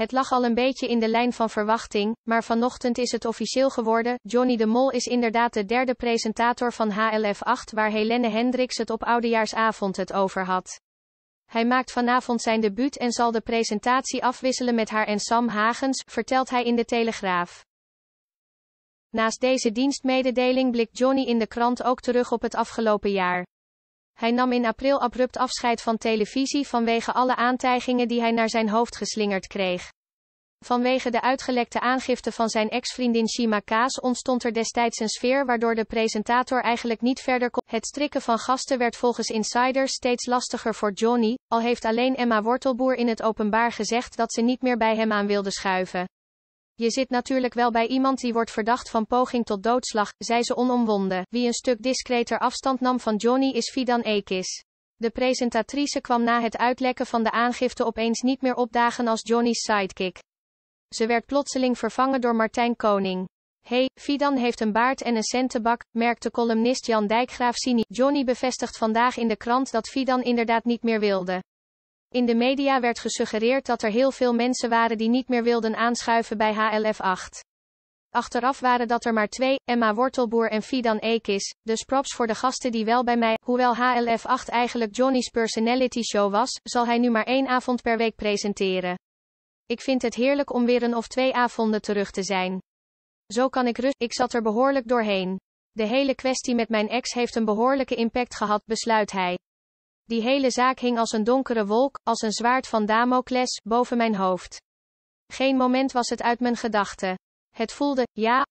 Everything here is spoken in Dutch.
Het lag al een beetje in de lijn van verwachting, maar vanochtend is het officieel geworden. Johnny de Mol is inderdaad de derde presentator van HLF8 waar Helene Hendricks het op oudejaarsavond het over had. Hij maakt vanavond zijn debuut en zal de presentatie afwisselen met haar en Sam Hagens, vertelt hij in de Telegraaf. Naast deze dienstmededeling blikt Johnny in de krant ook terug op het afgelopen jaar. Hij nam in april abrupt afscheid van televisie vanwege alle aantijgingen die hij naar zijn hoofd geslingerd kreeg. Vanwege de uitgelekte aangifte van zijn ex-vriendin Shima Kaas ontstond er destijds een sfeer waardoor de presentator eigenlijk niet verder kon. Het strikken van gasten werd volgens insiders steeds lastiger voor Johnny, al heeft alleen Emma Wortelboer in het openbaar gezegd dat ze niet meer bij hem aan wilde schuiven. Je zit natuurlijk wel bij iemand die wordt verdacht van poging tot doodslag, zei ze onomwonden. Wie een stuk discreter afstand nam van Johnny is Fidan Ekis. De presentatrice kwam na het uitlekken van de aangifte opeens niet meer opdagen als Johnny's sidekick. Ze werd plotseling vervangen door Martijn Koning. Hey, Fidan heeft een baard en een centenbak, merkte columnist Jan Dijkgraaf Sini. Johnny bevestigt vandaag in de krant dat Fidan inderdaad niet meer wilde. In de media werd gesuggereerd dat er heel veel mensen waren die niet meer wilden aanschuiven bij HLF 8. Achteraf waren dat er maar twee, Emma Wortelboer en Fidan Ekis, dus props voor de gasten die wel bij mij, hoewel HLF 8 eigenlijk Johnny's personality show was, zal hij nu maar één avond per week presenteren. Ik vind het heerlijk om weer een of twee avonden terug te zijn. Zo kan ik rust, ik zat er behoorlijk doorheen. De hele kwestie met mijn ex heeft een behoorlijke impact gehad, besluit hij. Die hele zaak hing als een donkere wolk, als een zwaard van Damocles, boven mijn hoofd. Geen moment was het uit mijn gedachten. Het voelde, ja,